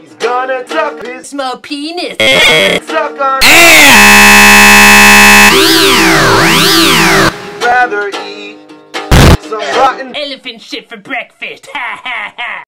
He's gonna drop his Small penis. suck on. Rather eat some rotten Elephant shit for breakfast. Ha ha ha.